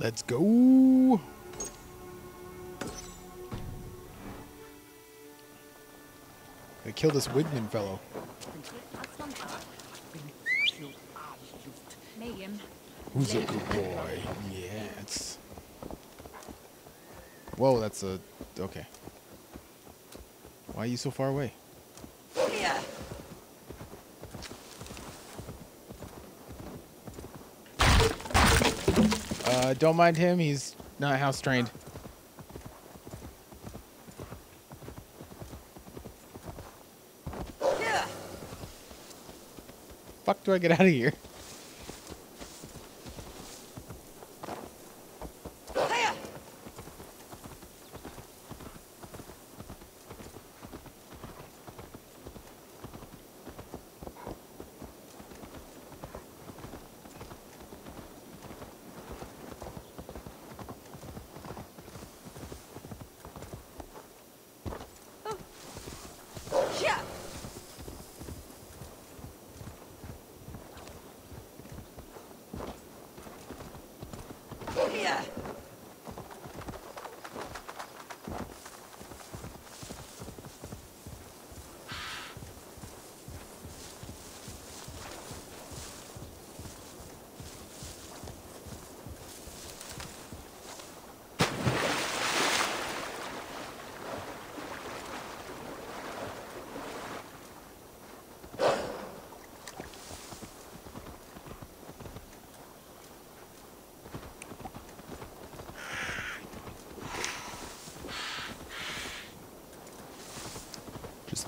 Let's go. I kill this Wigmund fellow. Who's a good boy? Yes. Whoa, that's a okay. Why are you so far away? Uh, don't mind him. He's not house trained. Here. Fuck, do I get out of? Here.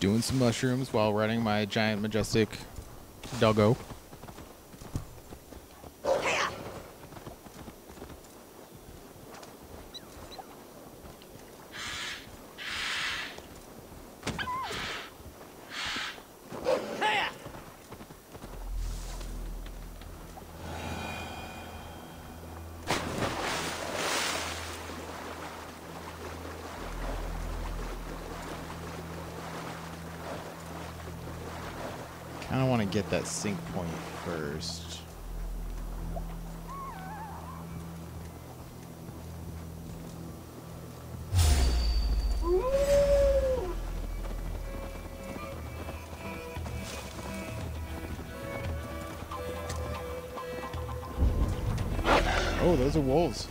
Doing some mushrooms while running my giant majestic doggo. Get that sync point first. Oh, those are wolves.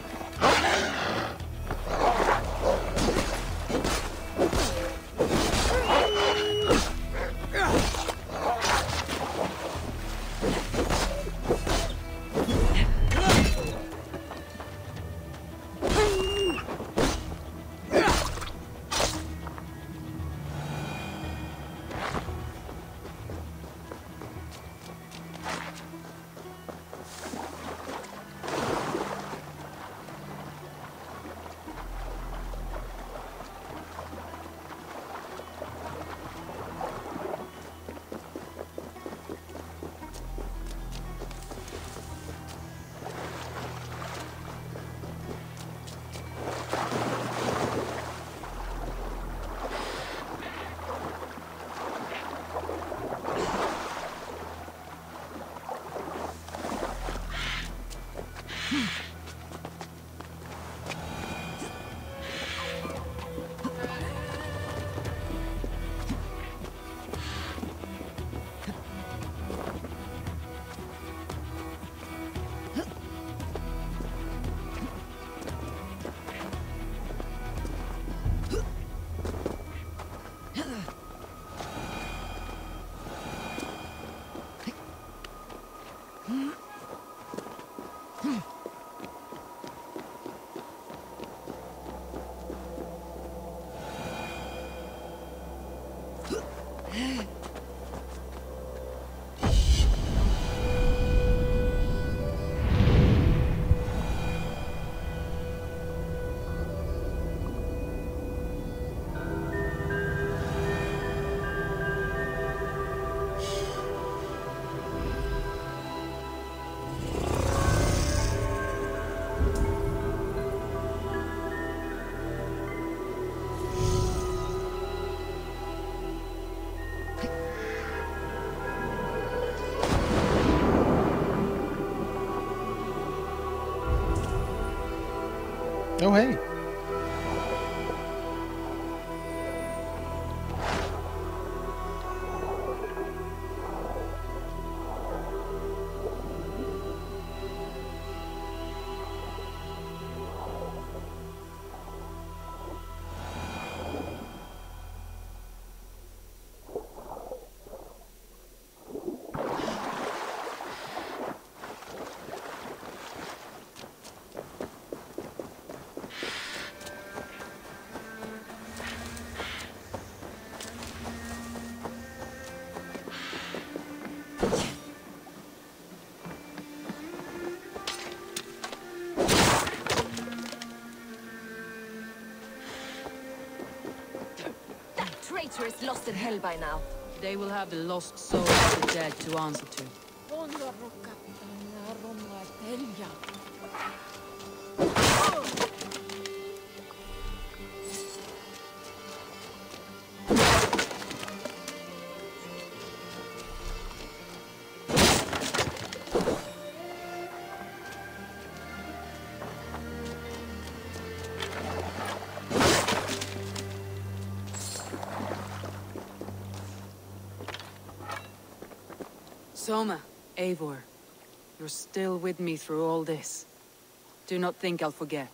Oh, hey. Traitor is lost in hell by now. They will have the lost souls of the dead to answer to. Soma, Eivor, you're still with me through all this. Do not think I'll forget.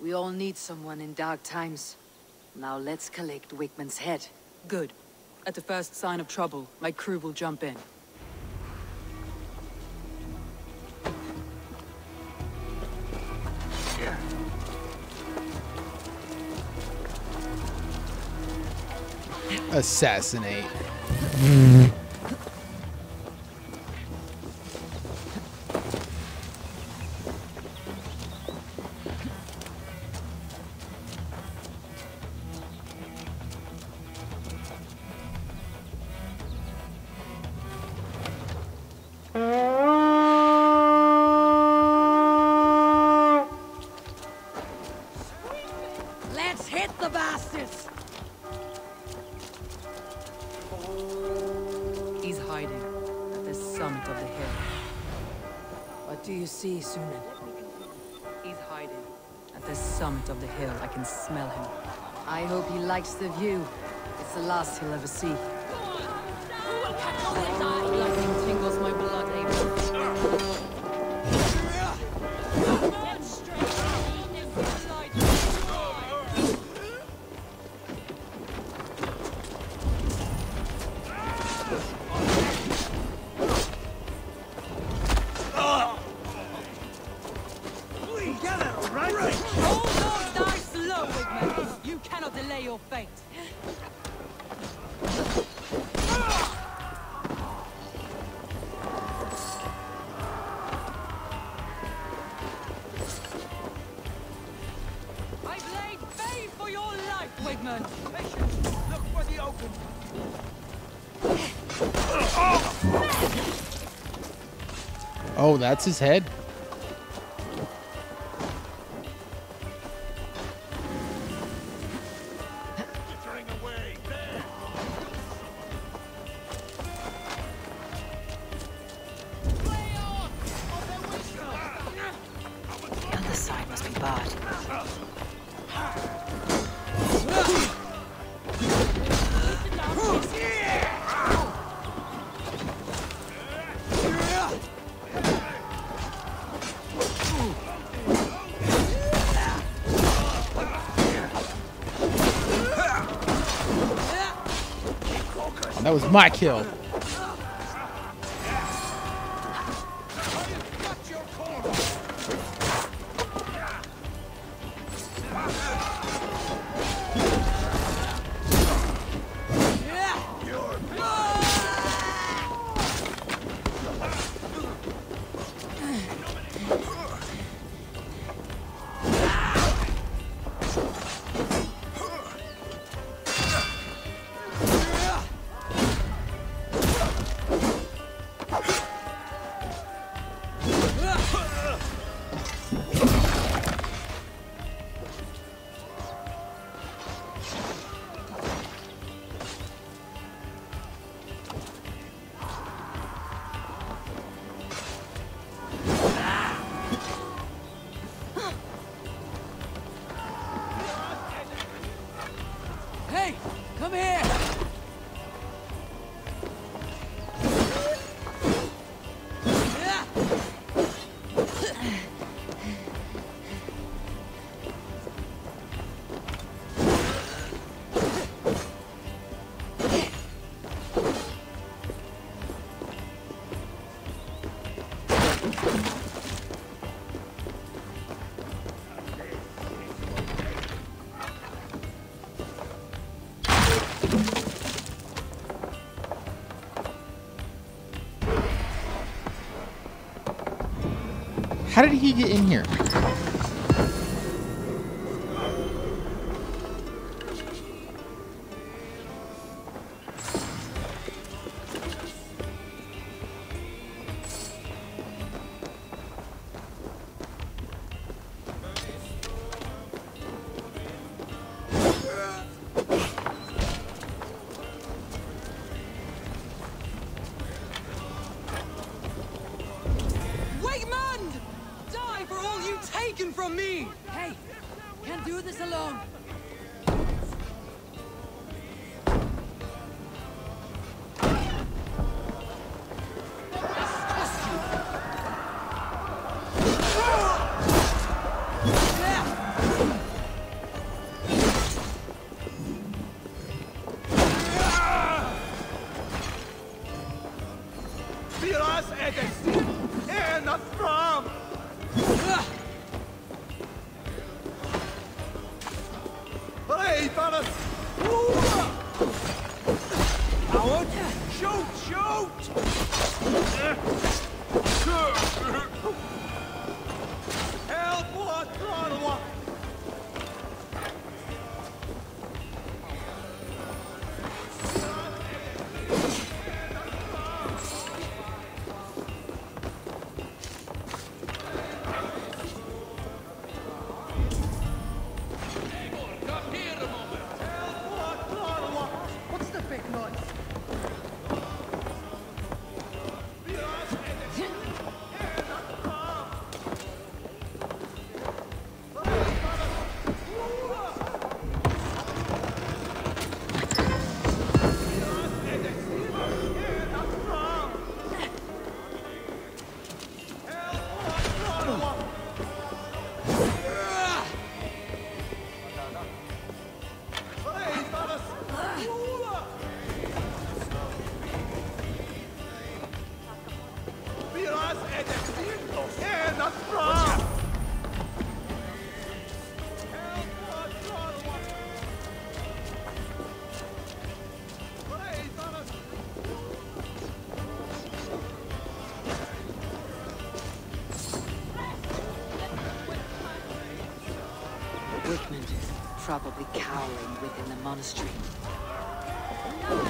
We all need someone in dark times. Now let's collect Wigmund's head. Good. At the first sign of trouble, my crew will jump in. Assassinate. Mm. See, Sunan? He's hiding at the summit of the hill. I can smell him. I hope he likes the view. It's the last he'll ever see. Oh, that's his head? That was my kill. How did he get in here? cowering within the monastery. No.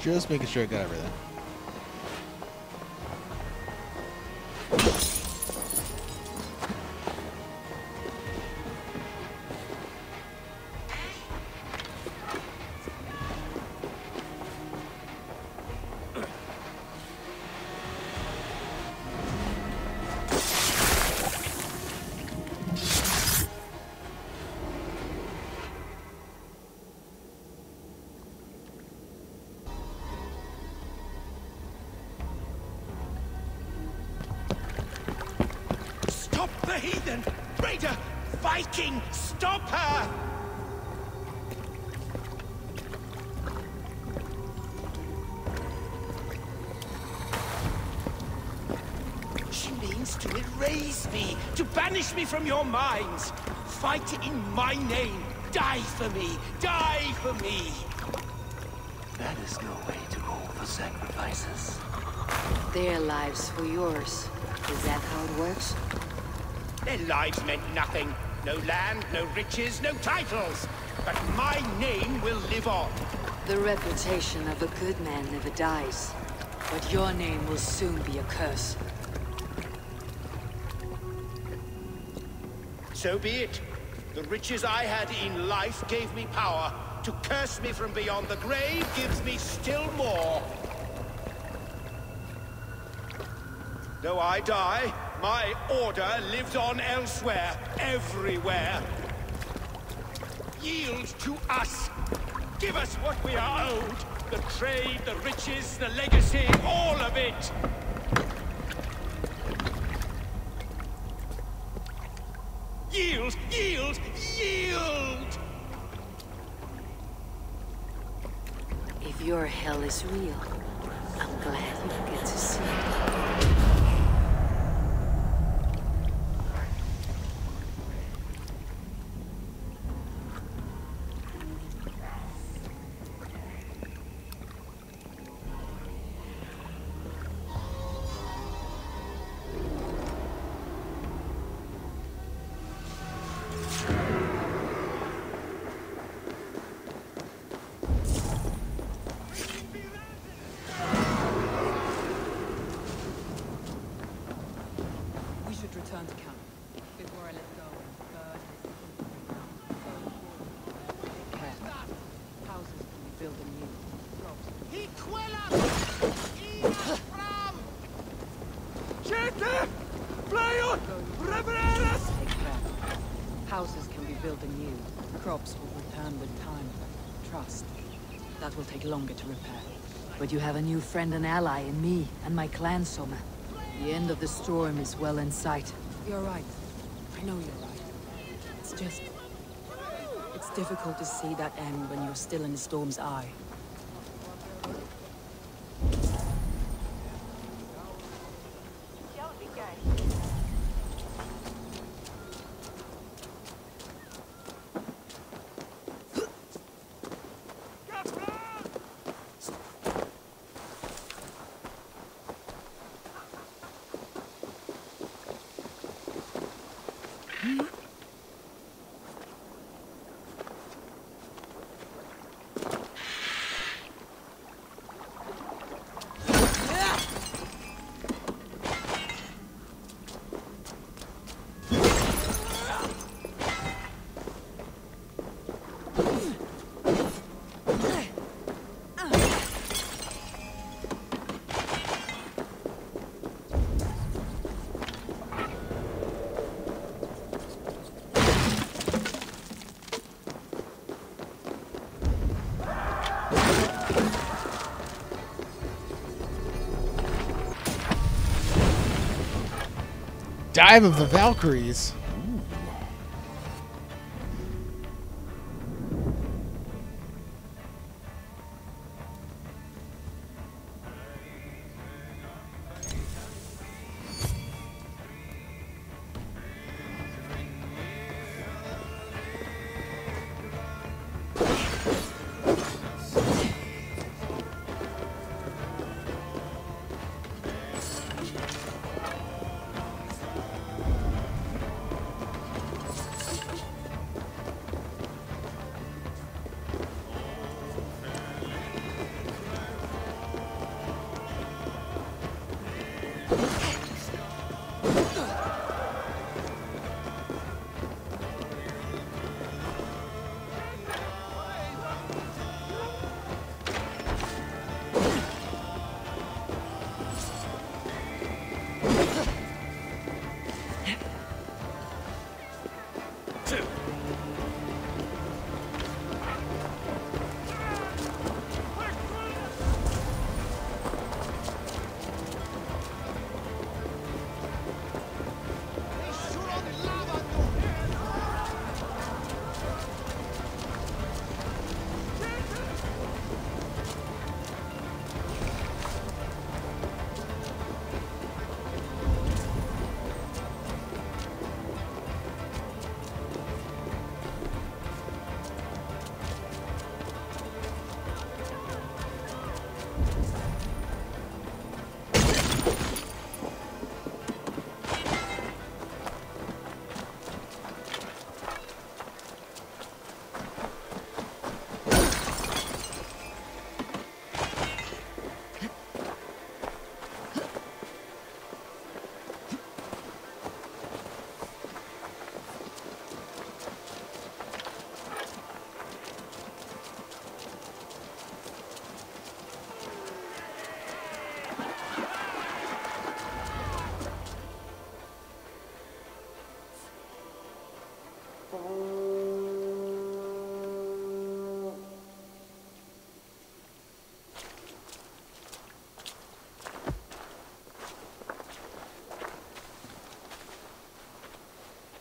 Just making sure I got everything. She means to erase me, to banish me from your minds. Fight in my name. Die for me. Die for me. That is no way to offer sacrifices. Their lives for yours. Is that how it works? Their lives meant nothing. No land, no riches, no titles. But my name will live on. The reputation of a good man never dies. But your name will soon be a curse. So be it. The riches I had in life gave me power. To curse me from beyond the grave gives me still more. Though I die, my order lives on elsewhere, everywhere. Yield to us. Give us what we are owed. The trade, the riches, the legacy, all of it. Yield, yield, yield! If your hell is real, I'm glad you get to see it. Crops will return with time. Trust. That will take longer to repair. But you have a new friend and ally in me and my clan, Soma. The end of the storm is well in sight. You're right. I know you're right. It's just... It's difficult to see that end when you're still in the storm's eye. Dive of the Valkyries.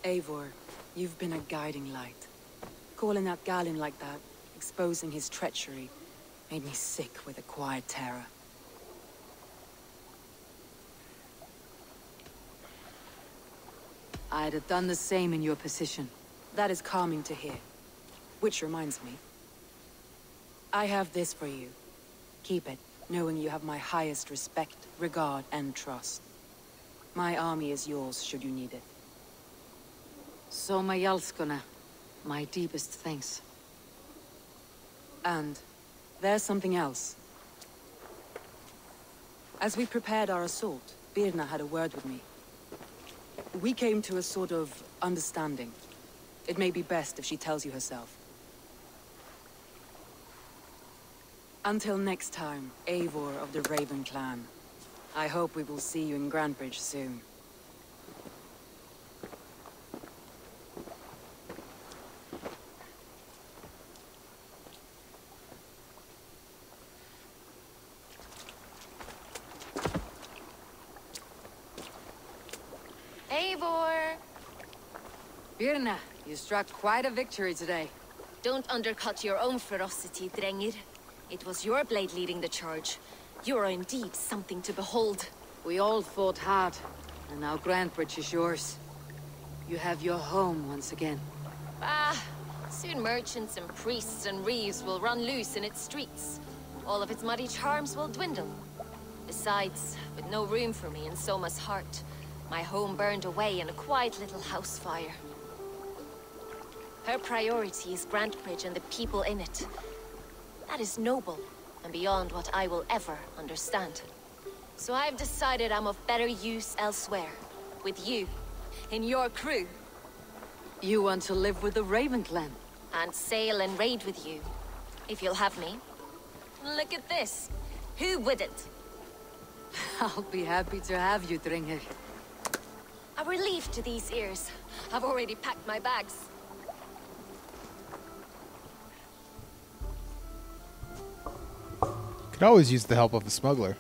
Eivor, you've been a guiding light. Calling out Galinn like that, exposing his treachery, made me sick with a quiet terror. I'd have done the same in your position. That is calming to hear. Which reminds me. I have this for you. Keep it, knowing you have my highest respect, regard, and trust. My army is yours, should you need it. Soma Jarlskona. My deepest thanks. And there's something else. As we prepared our assault, Birna had a word with me. We came to a sort of understanding. It may be best if she tells you herself. Until next time, Eivor of the Raven Clan. I hope we will see you in Grantebridge soon. Eivor! Birna, you struck quite a victory today. Don't undercut your own ferocity, Drengr. It was your blade leading the charge. You are indeed something to behold. We all fought hard, and now Grantebridge is yours. You have your home once again. Ah, soon merchants and priests and reeves will run loose in its streets. All of its muddy charms will dwindle. Besides, with no room for me in Soma's heart, my home burned away in a quiet little house fire. Her priority is Grantebridge and the people in it. That is noble, and beyond what I will ever understand. So I've decided I'm of better use elsewhere. With you. In your crew. You want to live with the Raven Clan? And sail and raid with you. If you'll have me. Look at this. Who wouldn't? I'll be happy to have you, Drengr. A relief to these ears. I've already packed my bags. Could always use the help of a smuggler.